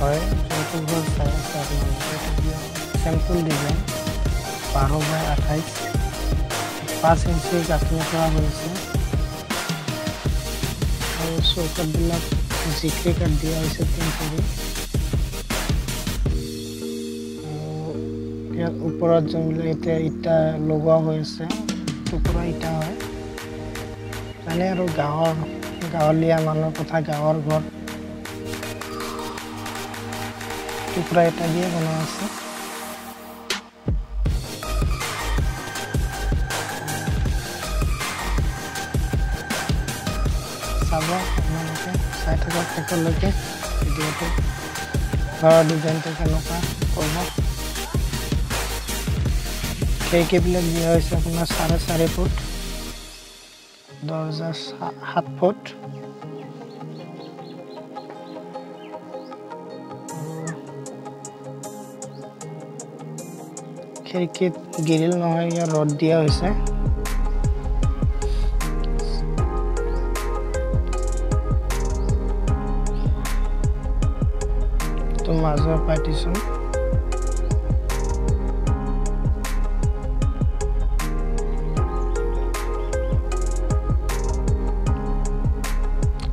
হয় যোনটো চাই আছে আপোনালোকে চেম্পুল ডিজাইন বাৰ বাই আঠাইছ পাঁচ ইঞ্চি গাঁঠনি কৰা হৈছে। আৰু চৌকাঠবিলাক জিকি কাঠ দিয়া হৈছে তিনিচুকী ইয়াত ওপৰত যোনবিলাক এতিয়া ইটা লগোৱা হৈ আছে টুকুৰা ইটা হয়। জানে আৰু গাঁৱৰ গাঁৱলীয়া মানুহৰ কথা গাঁৱৰ ঘৰ টুকুৰা এটা দিয়ে বনোৱা আছে চাব আপোনালোকে চাই থাকক শেষলৈকে ভিডিঅ'টো ঘৰৰ ডিজাইনটো কেনেকুৱা কৰিব খিৰিকীবিলাক দিয়া হৈছে আপোনাৰ চাৰে চাৰি ফুট দৰ্জা সাত ফুট খিৰিকীত গিৰিল নহয় ইয়াত ৰদ দিয়া হৈছে। মাজৰ পাৰ্টিশ্যন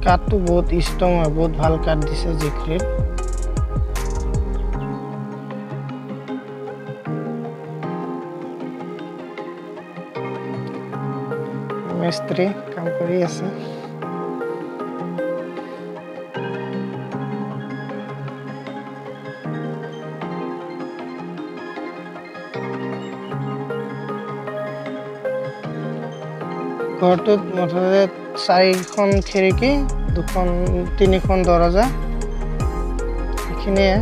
কাঠটো বহুত ষ্ট্ৰং হয় বহুত ভাল কাঠ দিছে জিক্ৰিৰ কৰি আছে ঘৰটোত মুঠতে চাৰিখন খিৰিকী দুখন তিনিখন দৰজা এইখিনিয়ে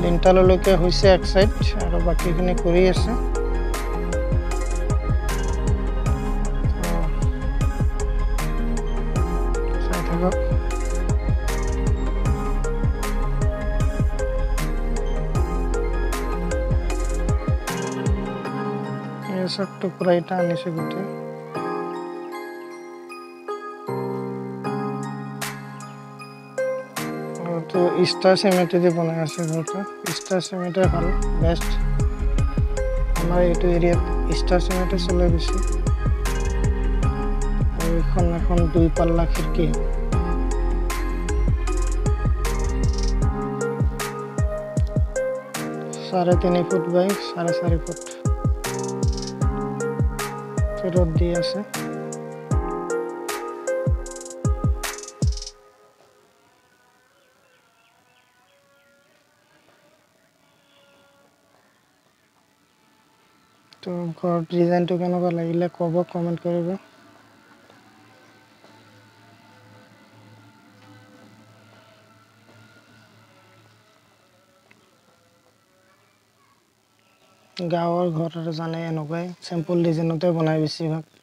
লিণ্টাললৈকে হৈছে এক চাইড আৰু বাকীখিনি কৰি আছে চাই থাকক চব টুকুৰা এটা আনিছে গোটেই তো ষ্টাৰ চিমেণ্টেদি বনাই আছে ঘৰটো ষ্টাৰ চিমেণ্টে ভাল বেষ্ট আমাৰ এইটো এৰিয়াত ষ্টাৰ চিমেণ্টে চলে বেছি আৰু এইখন এখন দুই পাল্লা খিৰিকী চাৰে তিনি ফুট বাই চাৰে চাৰি ফুট ৰ'দ দি আছে। তো ঘৰ ডিজাইনটো কেনেকুৱা লাগিলে ক'ব কমেণ্ট কৰিব গাঁৱৰ ঘৰ আৰু জানে এনেকুৱাই। চিম্পুল ডিজাইনতে বনাই বেছিভাগ।